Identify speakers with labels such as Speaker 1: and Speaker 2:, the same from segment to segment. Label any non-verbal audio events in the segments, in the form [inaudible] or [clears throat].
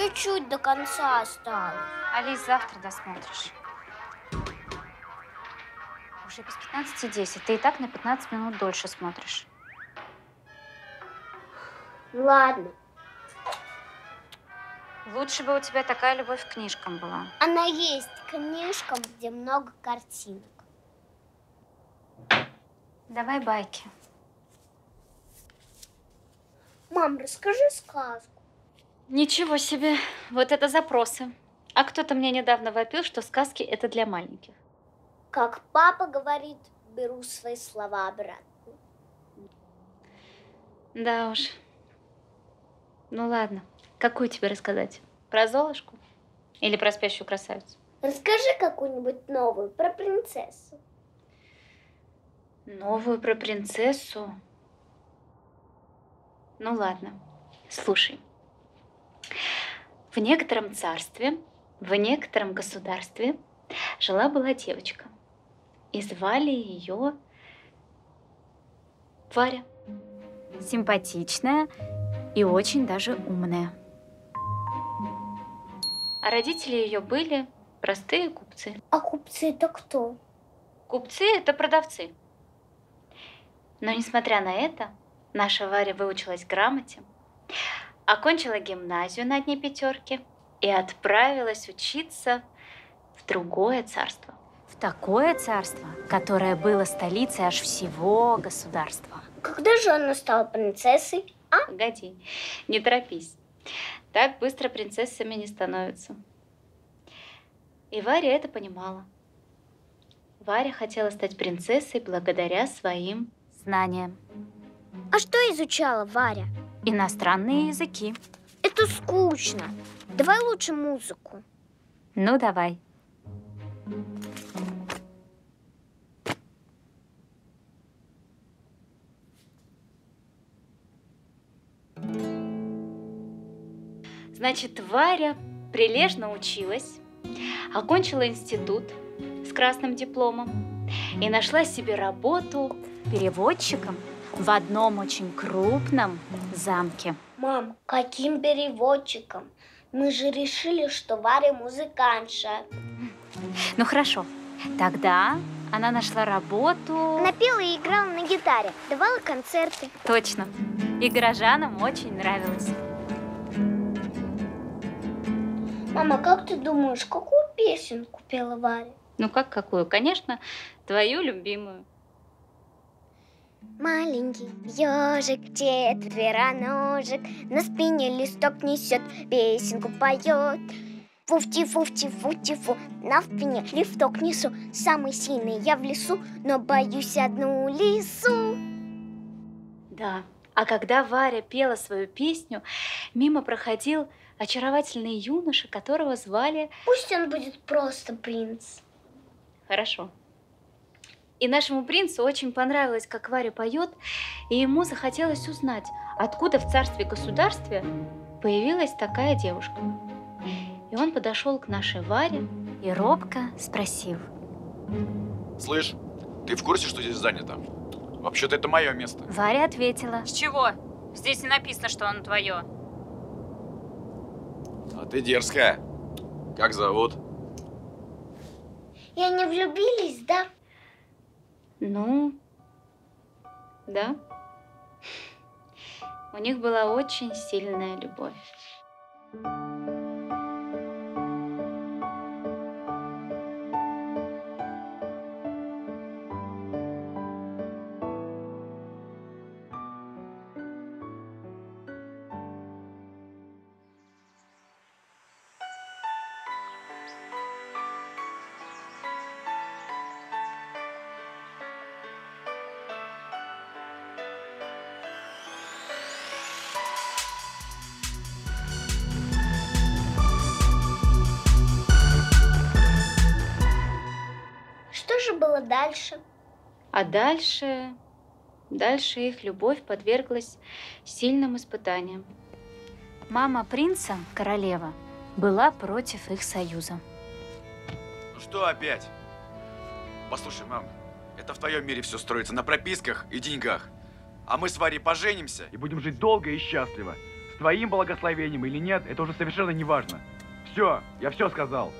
Speaker 1: чуть-чуть до конца осталось.
Speaker 2: Алис, завтра досмотришь. Уже без 15.10. Ты и так на 15 минут дольше смотришь.
Speaker 1: Ладно.
Speaker 2: Лучше бы у тебя такая любовь к книжкам была.
Speaker 1: Она есть к книжкам, где много картинок.
Speaker 2: Давай байки.
Speaker 1: Мам, расскажи сказку.
Speaker 2: Ничего себе. Вот это запросы. А кто-то мне недавно вопил, что сказки это для маленьких.
Speaker 1: Как папа говорит, беру свои слова обратно.
Speaker 2: Да уж. Ну ладно. Какую тебе рассказать? Про Золушку? Или про спящую красавицу?
Speaker 1: Расскажи какую-нибудь новую про принцессу.
Speaker 2: Новую про принцессу? Ну ладно, слушай. В некотором царстве, в некотором государстве жила-была девочка. И звали ее Варя. Симпатичная и очень даже умная. А родители ее были простые купцы.
Speaker 1: А купцы это кто?
Speaker 2: Купцы – это продавцы. Но несмотря на это, наша Варя выучилась грамоте, окончила гимназию на одни пятерки и отправилась учиться в другое царство. В такое царство, которое было столицей аж всего государства.
Speaker 1: Когда же она стала принцессой? А?
Speaker 2: Погоди, не торопись. Так быстро принцессами не становятся. И Варя это понимала. Варя хотела стать принцессой благодаря своим знаниям.
Speaker 1: А что изучала Варя?
Speaker 2: Иностранные языки.
Speaker 1: Это скучно. Давай лучше музыку.
Speaker 2: Ну, давай. Значит, Варя прилежно училась, окончила институт с красным дипломом и нашла себе работу переводчиком в одном очень крупном замке.
Speaker 1: Мам, каким переводчиком? Мы же решили, что Варя музыкантша.
Speaker 2: Ну хорошо, тогда она нашла работу...
Speaker 1: Она пела и играла на гитаре, давала концерты.
Speaker 2: Точно. И горожанам очень нравилось.
Speaker 1: Мама, как ты думаешь, какую песенку пела Варя?
Speaker 2: Ну как какую? Конечно, твою любимую.
Speaker 1: Маленький ежик, четвероножек, На спине листок несет, песенку поет. Фуфти, фуфти, фуфти, фу, на спине лифток несу. Самый сильный я в лесу, но боюсь одну лису.
Speaker 2: Да, а когда Варя пела свою песню, мимо проходил очаровательный юноша, которого звали...
Speaker 1: Пусть он будет просто принц.
Speaker 2: Хорошо. И нашему принцу очень понравилось, как Варя поет, и ему захотелось узнать, откуда в царстве-государстве появилась такая девушка. И он подошел к нашей Варе и робко спросил.
Speaker 3: Слышь, ты в курсе, что здесь занято? Вообще-то это мое место.
Speaker 2: Варя ответила. С чего? Здесь не написано, что оно твое.
Speaker 3: А ты дерзкая. Как зовут?
Speaker 1: И они влюбились, да?
Speaker 2: Ну, да. У них была очень сильная любовь.
Speaker 1: Дальше?
Speaker 2: А дальше... Дальше их любовь подверглась сильным испытаниям. Мама принца, королева, была против их союза.
Speaker 3: Ну что опять? Послушай, мам, это в твоем мире все строится на прописках и деньгах. А мы с Варей поженимся
Speaker 4: и будем жить долго и счастливо.
Speaker 3: твоим благословением или нет, это уже совершенно не важно. Все, я все сказал.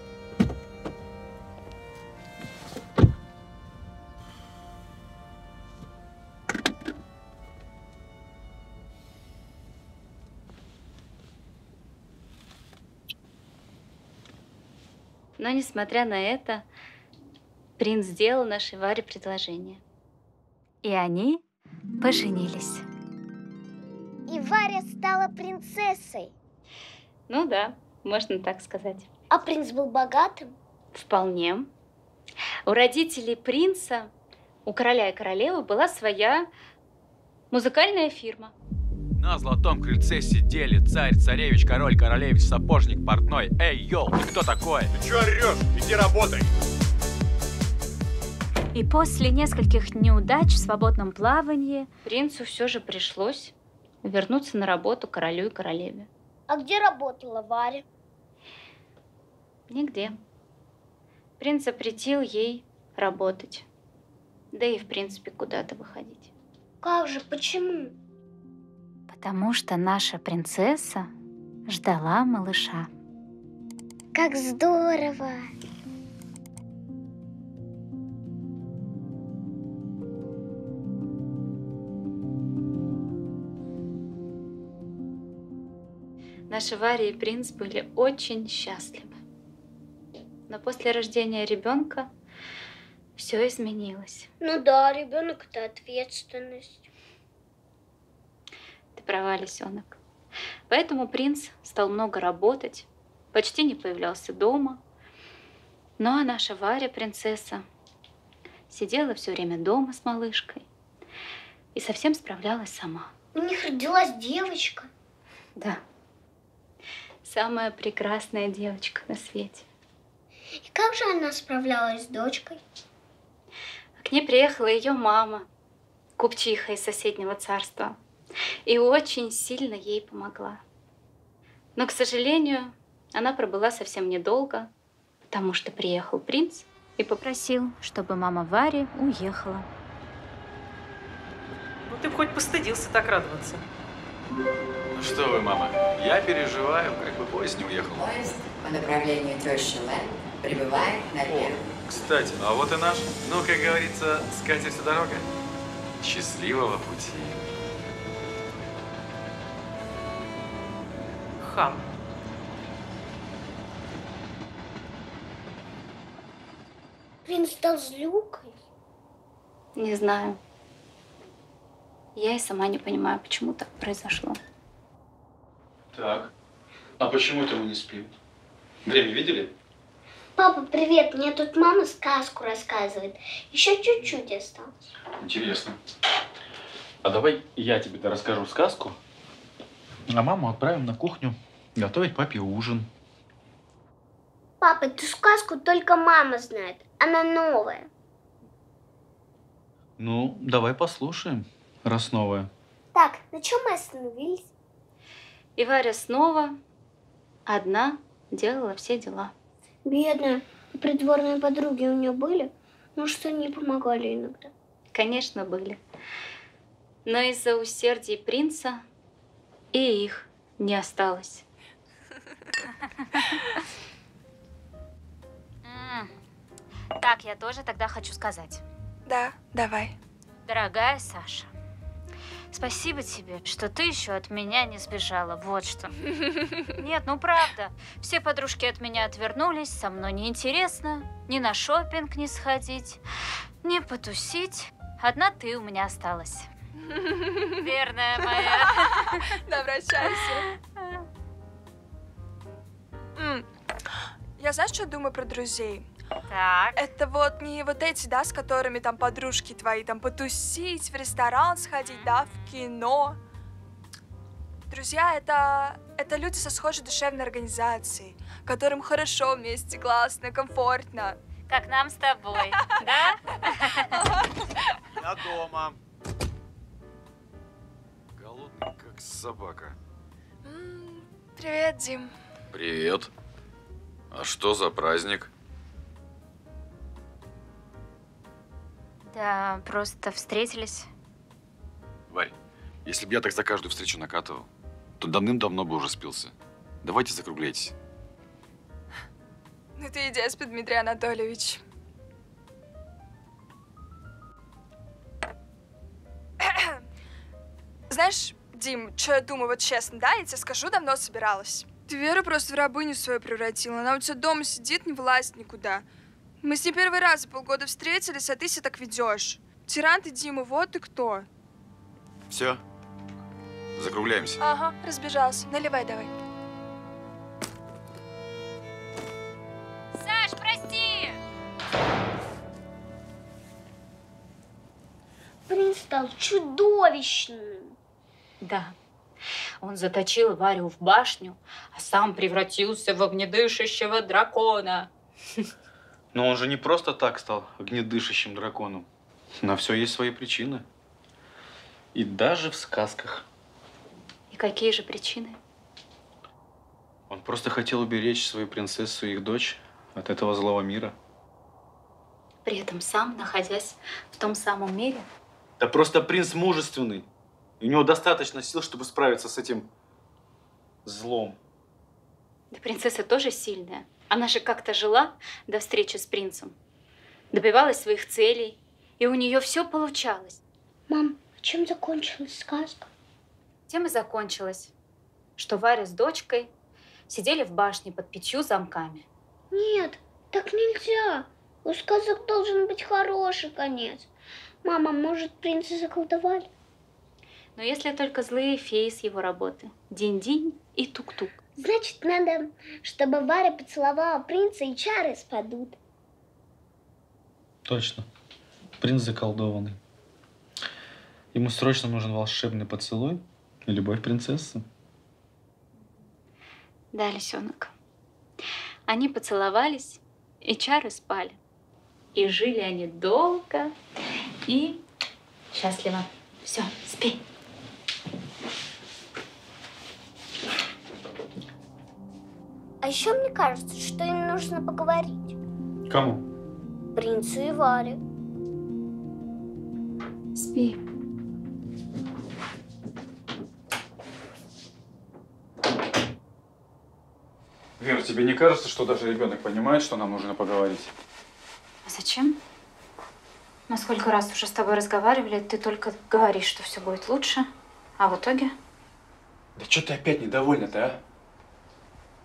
Speaker 2: Но, несмотря на это, принц сделал нашей Варе предложение. И они поженились.
Speaker 1: И Варя стала принцессой.
Speaker 2: Ну да, можно так сказать.
Speaker 1: А принц был богатым?
Speaker 2: Вполне. У родителей принца, у короля и королевы была своя музыкальная фирма.
Speaker 3: На золотом крыльце сидели царь, царевич, король, королевич, сапожник, портной. Эй, йоу, ты кто такой?
Speaker 4: Ты чё орёшь? Иди работай!
Speaker 2: И после нескольких неудач в свободном плавании принцу все же пришлось вернуться на работу королю и королеве.
Speaker 1: А где работала Варя?
Speaker 2: Нигде. Принц запретил ей работать. Да и, в принципе, куда-то выходить.
Speaker 1: Как же, почему?
Speaker 2: Потому что наша принцесса ждала малыша.
Speaker 1: Как здорово!
Speaker 2: Наши Варя и принц были очень счастливы. Но после рождения ребенка все изменилось.
Speaker 1: Ну да, ребенок это ответственность.
Speaker 2: Ты права, лисенок. Поэтому принц стал много работать, почти не появлялся дома. Ну а наша Варя, принцесса, сидела все время дома с малышкой и совсем справлялась сама.
Speaker 1: У них родилась девочка.
Speaker 2: Да. Самая прекрасная девочка на свете.
Speaker 1: И как же она справлялась с дочкой?
Speaker 2: К ней приехала ее мама, купчиха из соседнего царства, и очень сильно ей помогла. Но, к сожалению, она пробыла совсем недолго, потому что приехал принц и попросил, чтобы мама Вари уехала.
Speaker 5: Ну ты бы хоть постыдился так радоваться.
Speaker 3: Ну что вы, мама, я переживаю, как бы поезд не уехал.
Speaker 6: Поезд по направлению тещи Лэн прибывает на первый.
Speaker 3: Кстати, а вот и наш. Ну, как говорится, с катертью дорога. Счастливого пути.
Speaker 5: Хам.
Speaker 1: Принц стал злюкой.
Speaker 2: Не знаю. Я и сама не понимаю, почему так произошло.
Speaker 7: Так. А почему это мы не спим? Время видели?
Speaker 1: Папа, привет, мне тут мама сказку рассказывает. Еще чуть-чуть осталось.
Speaker 7: Интересно. А давай я тебе-то расскажу сказку, а маму отправим на кухню готовить папе ужин.
Speaker 1: Папа, эту сказку только мама знает. Она новая.
Speaker 7: Ну, давай послушаем, раз новая.
Speaker 1: Так, на чем мы остановились?
Speaker 2: И Варя снова одна делала все дела.
Speaker 1: Бедная. Придворные подруги у нее были? Ну что, не помогали иногда.
Speaker 2: Конечно, были. Но из-за усердия принца и их не осталось. Так, я тоже тогда хочу сказать.
Speaker 8: Да, давай.
Speaker 2: Дорогая Саша, спасибо тебе, что ты еще от меня не сбежала. Вот что. Нет, ну правда. Все подружки от меня отвернулись, со мной неинтересно. Ни на шопинг не сходить, ни потусить. Одна ты у меня осталась. Верная моя.
Speaker 8: Да, обращайся. Я знаешь, что думаю про друзей?
Speaker 2: Так.
Speaker 8: Это вот не вот эти, да, с которыми там подружки твои, там потусить, в ресторан сходить, да, в кино. Друзья — это, это люди со схожей душевной организацией, которым хорошо вместе, классно, комфортно.
Speaker 2: Как нам с тобой, да?
Speaker 3: Я дома. Собака.
Speaker 8: Привет, Дим.
Speaker 3: Привет. А что за праздник?
Speaker 2: Да, просто встретились.
Speaker 3: Варь, если бы я так за каждую встречу накатывал, то давным-давно бы уже спился. Давайте закругляйтесь.
Speaker 8: Ну ты и деспот, Дмитрий Анатольевич. [clears throat] Знаешь, Дим, что я думаю, вот честно, да, я тебе скажу, давно собиралась. Ты Веру просто в рабыню свою превратила. Она у тебя дома сидит, не власть никуда. Мы с ней первый раз за полгода встретились, а ты себя так ведешь. Тиран ты, Дима, вот ты кто.
Speaker 3: Все. Закругляемся.
Speaker 8: Ага, разбежался. Наливай давай.
Speaker 2: Саш, прости!
Speaker 1: Принц стал чудовищным.
Speaker 9: Да. Он заточил Варю в башню, а сам превратился в огнедышащего дракона.
Speaker 7: Но он же не просто так стал огнедышащим драконом. На все есть свои причины. И даже в сказках.
Speaker 2: И какие же причины?
Speaker 7: Он просто хотел уберечь свою принцессу и их дочь от этого злого мира.
Speaker 2: При этом сам, находясь в том самом мире,
Speaker 7: Да просто принц мужественный. И у него достаточно сил, чтобы справиться с этим злом.
Speaker 2: да принцесса тоже сильная. Она же как-то жила до встречи с принцем. Добивалась своих целей, и у нее все получалось.
Speaker 1: Мам, а чем закончилась сказка?
Speaker 2: Тем и закончилось, что Варя с дочкой сидели в башне под пятью замками.
Speaker 1: Нет, так нельзя. У сказок должен быть хороший конец. Мама, может, принца заколдовали?
Speaker 2: Но если только злые феи с его работы. Динь-динь и тук-тук.
Speaker 1: Значит, надо, чтобы Варя поцеловала принца и чары спадут.
Speaker 7: Точно. Принц заколдованный. Ему срочно нужен волшебный поцелуй и любовь принцессы.
Speaker 2: Да, лисенок. Они поцеловались, и чары спали. И жили они долго и счастливо. Все, спи.
Speaker 1: Еще мне кажется, что им нужно поговорить.
Speaker 7: Кому?
Speaker 1: Принцу и Варе.
Speaker 2: Спи.
Speaker 3: Вера, тебе не кажется, что даже ребенок понимает, что нам нужно поговорить?
Speaker 2: А зачем? Мы сколько раз уже с тобой разговаривали, ты только говоришь, что все будет лучше, а в итоге
Speaker 3: Да что ты опять недовольна-то, а?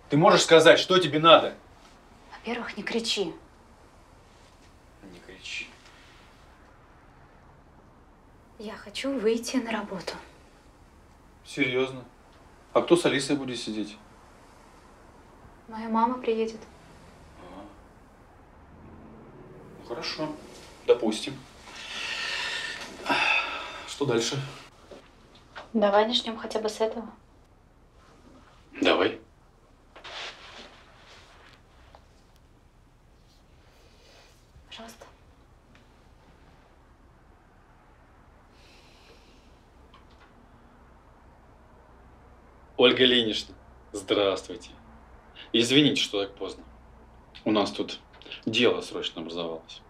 Speaker 3: Ты можешь сказать, что тебе надо?
Speaker 2: Во-первых, не кричи.
Speaker 3: Не кричи.
Speaker 2: Я хочу выйти на работу.
Speaker 7: Серьезно? А кто с Алисой будет сидеть?
Speaker 2: Моя мама приедет.
Speaker 7: Ну, хорошо. Допустим. Что дальше?
Speaker 2: Давай начнем хотя бы с этого.
Speaker 7: Давай. Ольга Ильинична, здравствуйте. Извините, что так поздно. У нас тут дело срочно образовалось.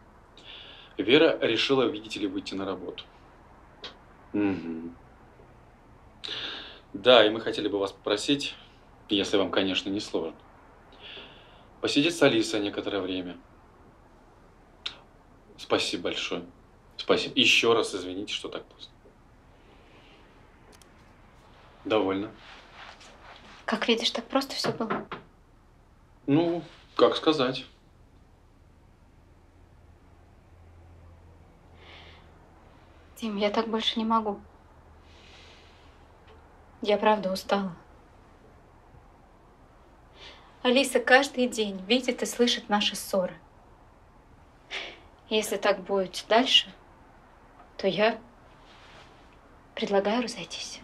Speaker 7: Вера решила, видите ли, выйти на работу. Мгм. Да, и мы хотели бы вас попросить, если вам, конечно, не сложно, посидеть с Алисой некоторое время. Спасибо большое. Спасибо. Еще раз извините, что так поздно. Довольно.
Speaker 2: Как видишь, так просто все было.
Speaker 7: Ну, как сказать.
Speaker 2: Тим, я так больше не могу. Я правда устала. Алиса каждый день видит и слышит наши ссоры. Если так будет дальше, то я предлагаю разойтись.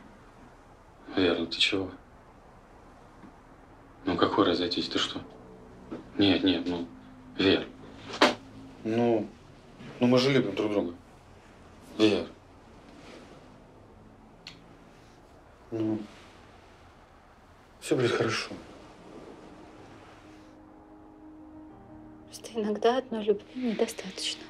Speaker 7: Вера, ты чего? Ну, какой разойтись? Ты что? Нет, нет, ну, Вер. Ну, ну мы же любим друг друга. Вер. Ну, все будет хорошо.
Speaker 2: Просто иногда одной любви недостаточно.